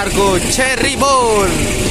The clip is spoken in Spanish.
Argo Cherry Ball.